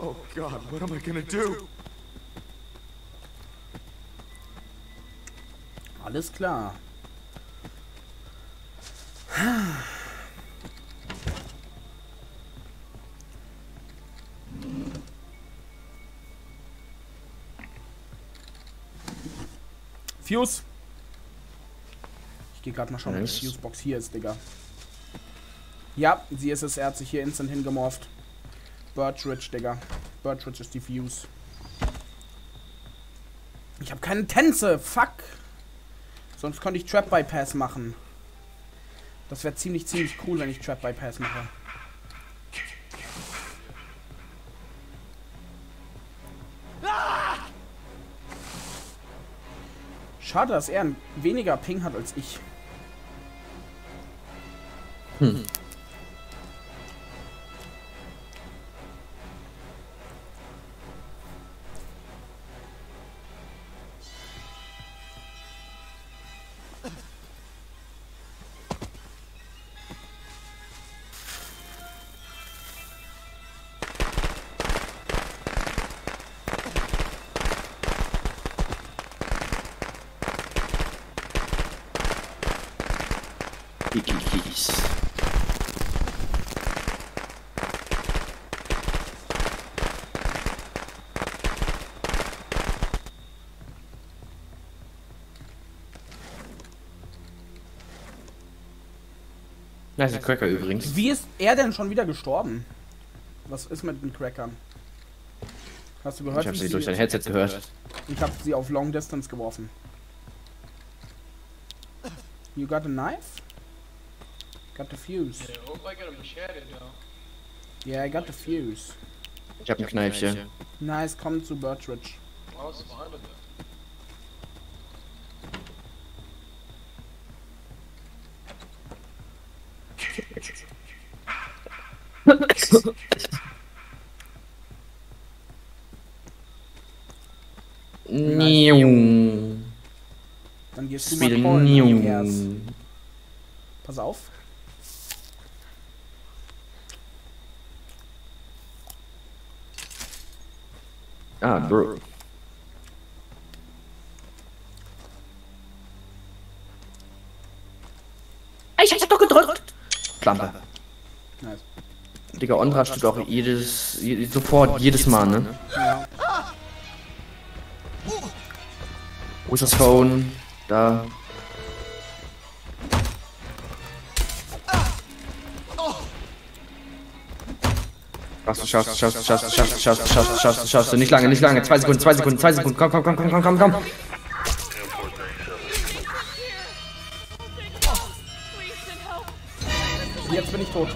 Oh God, what am I gonna do? Alles klar. Fuse. Ich gehe gerade mal schauen, ob Nice. die Fuse-Box hier ist, Digga. Ja, sie ist es. Er hat sich hier instant hingemorpht. Birchridge, Digga. Birchridge ist die Fuse. Ich habe keine Tänze. Fuck. Sonst könnte ich Trap Bypass machen. Das wäre ziemlich, ziemlich cool, wenn ich Trap Bypass mache. Schade, dass er weniger Ping hat als ich. Kikikis. Nice Cracker übrigens. Wie ist er denn schon wieder gestorben? Was ist mit den Crackern? Hast du gehört? Ich habe sie durch dein Headset gehört. Ich habe sie auf Long Distance geworfen. You got a knife? Got the fuse. Yeah, hope I get a machete though. Yeah, I got the fuse. Ich habe ein Kneifchen. Nice, komm zu fine with it. Niu. Dann gehst du mal. Andreas. Pass auf. Ah, Bro. Ich hab doch gedrückt. Klampe. Nice. Digga, Ondra tut auch jedes, je, sofort, jedes Mal, ne? Ja. Wo ist das Phone? Da. Schaffst du, schaffst du, schaffst du, schaffst du, schaffst du, schaffst du, schaffst du, schaffst du, schaffst du, nicht lange, nicht lange, zwei Sekunden, zwei Sekunden, zwei Sekunden, komm, komm, komm, komm, komm, komm, komm. Jetzt bin ich tot.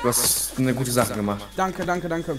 Du hast eine gute Sache gemacht. Danke, danke, danke.